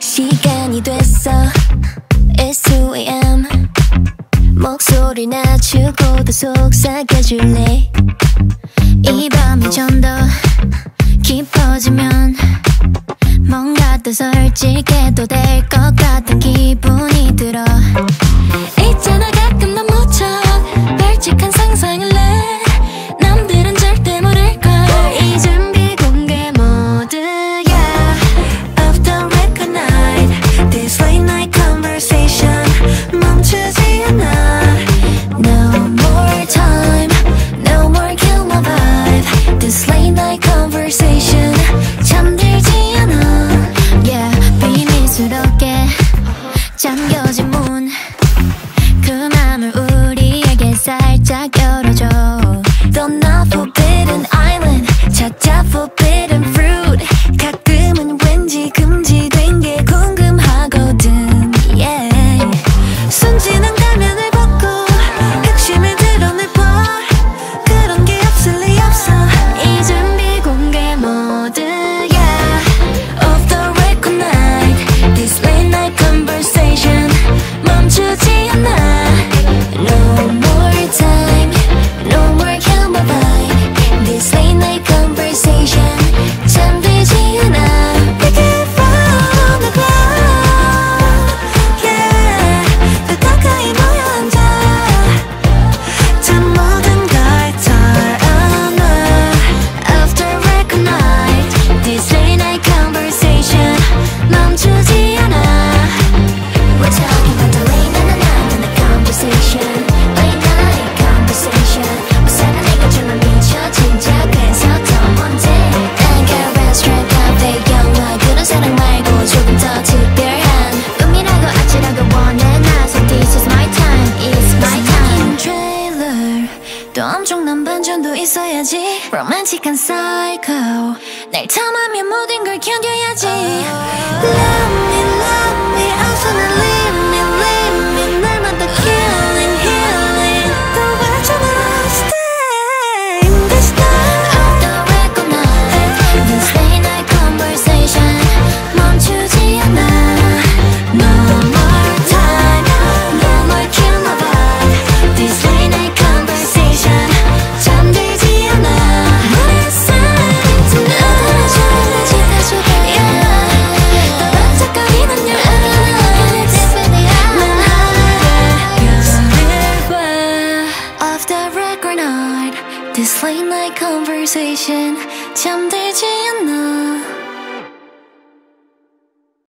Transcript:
시간이 됐어. It's 2am 목소리 낮추고도 속삭여줄래? 이 밤이 좀 더 깊어지면 뭔가 더 솔직해도 될 것 같은 기분이 들어. 또 엄청난 반전도 있어야지. 로맨틱한 사이코 날 탐하면 모든 걸 견뎌. This late night conversation 잠들지 않아